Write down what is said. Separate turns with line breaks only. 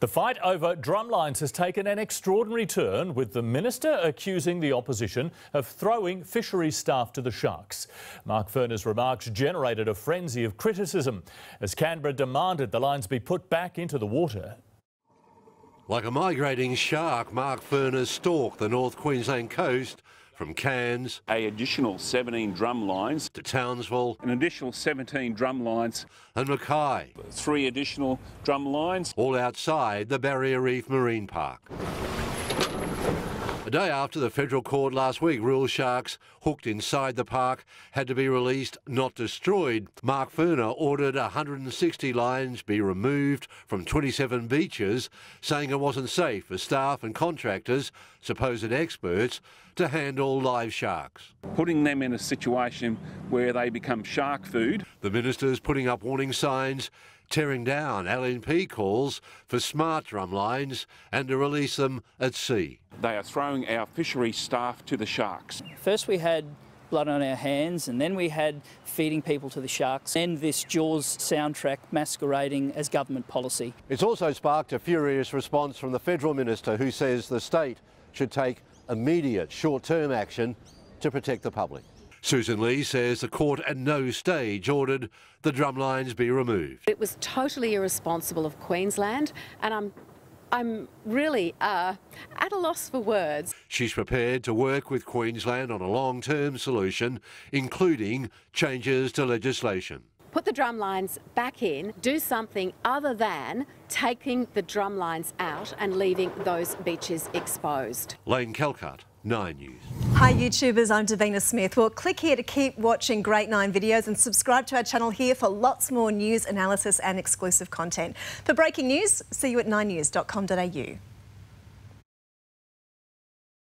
The fight over drumlines has taken an extraordinary turn, with the minister accusing the opposition of throwing fisheries staff to the sharks. Mark Furner's remarks generated a frenzy of criticism as Canberra demanded the lines be put back into the water.
Like a migrating shark, Mark Furner stalked the North Queensland coast from Cairns.
A additional 17 drum lines.
To Townsville.
An additional 17 drum lines.
And Mackay.
Three additional drum lines.
All outside the Barrier Reef Marine Park. A day after the federal court last week ruled sharks hooked inside the park had to be released, not destroyed, Mark Furner ordered 160 lines be removed from 27 beaches, saying it wasn't safe for staff and contractors, supposed experts, to handle live sharks.
Putting them in a situation where they become shark food.
The minister's putting up warning signs tearing down LNP calls for smart drum lines and to release them at sea.
They are throwing our fishery staff to the sharks.
First we had blood on our hands, and then we had feeding people to the sharks, and this Jaws soundtrack masquerading as government policy.
It's also sparked a furious response from the federal minister who says the state should take immediate short-term action to protect the public. Susan Lee says the court at no stage ordered the drumlines be removed.
It was totally irresponsible of Queensland and I'm I'm really uh, at a loss for words.
She's prepared to work with Queensland on a long-term solution, including changes to legislation.
Put the drum lines back in, do something other than taking the drum lines out and leaving those beaches exposed.
Lane Calcutt, 9 News.
Hi YouTubers, I'm Davina Smith. Well, click here to keep watching Great 9 videos and subscribe to our channel here for lots more news, analysis and exclusive content. For breaking news, see you at 9news.com.au.